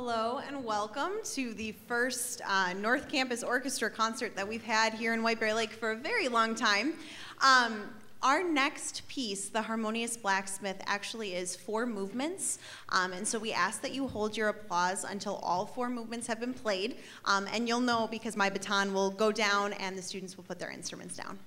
Hello and welcome to the first uh, North Campus Orchestra concert that we've had here in White Bear Lake for a very long time. Um, our next piece, The Harmonious Blacksmith, actually is four movements. Um, and so we ask that you hold your applause until all four movements have been played. Um, and you'll know because my baton will go down and the students will put their instruments down.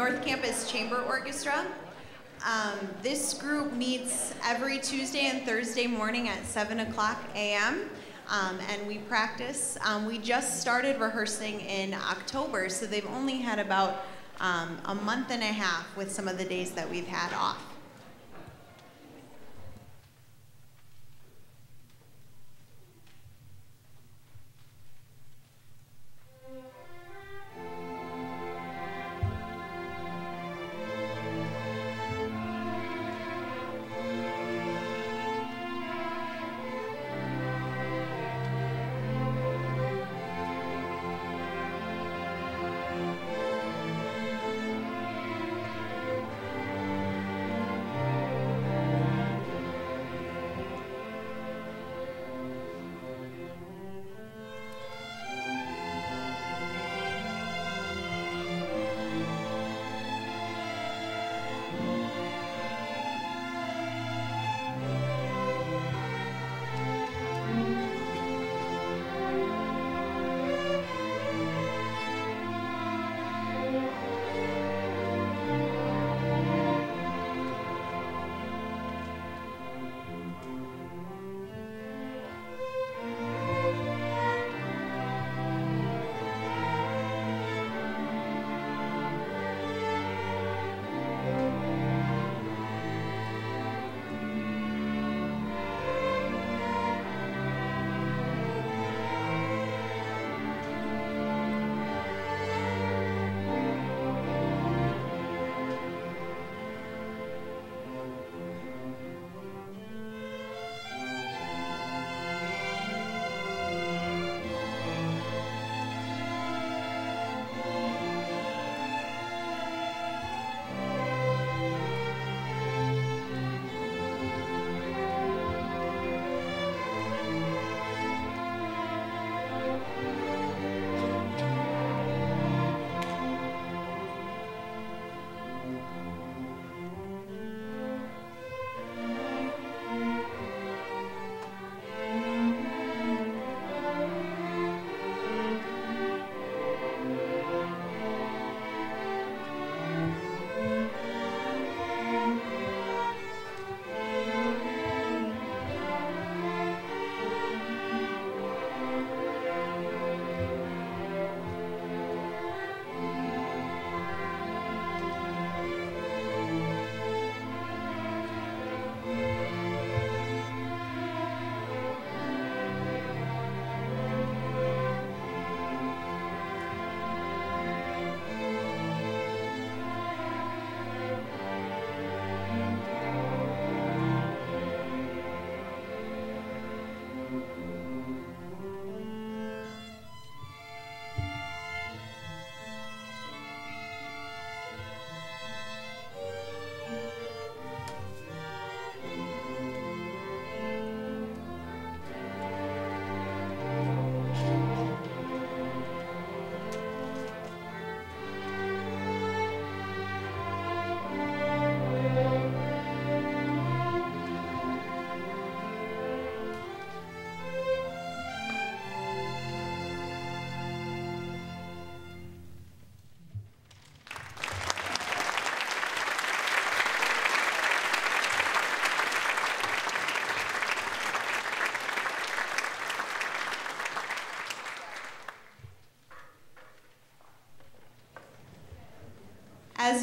North Campus Chamber Orchestra. Um, this group meets every Tuesday and Thursday morning at 7 o'clock a.m. Um, and we practice. Um, we just started rehearsing in October, so they've only had about um, a month and a half with some of the days that we've had off.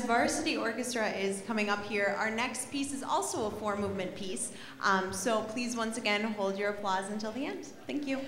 Varsity Orchestra is coming up here, our next piece is also a four movement piece. Um, so please once again hold your applause until the end. Thank you.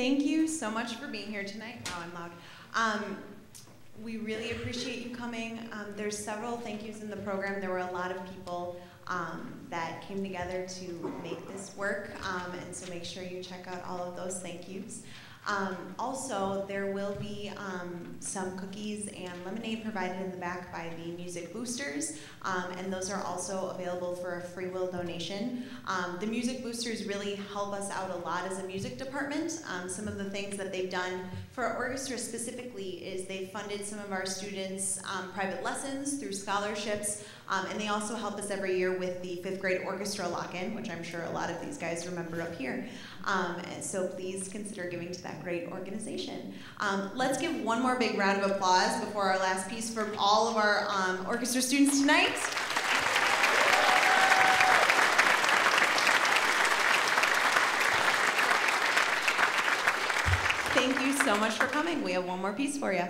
Thank you so much for being here tonight. Oh, I'm loud. Um, we really appreciate you coming. Um, there's several thank yous in the program. There were a lot of people um, that came together to make this work, um, and so make sure you check out all of those thank yous. Um, also, there will be um, some cookies and lemonade provided in the back by the Music Boosters, um, and those are also available for a free will donation. Um, the Music Boosters really help us out a lot as a music department. Um, some of the things that they've done for our orchestra specifically is they've funded some of our students' um, private lessons through scholarships, and they also help us every year with the fifth grade orchestra lock-in, which I'm sure a lot of these guys remember up here. Um, so please consider giving to that great organization. Um, let's give one more big round of applause before our last piece for all of our um, orchestra students tonight. Thank you so much for coming. We have one more piece for you.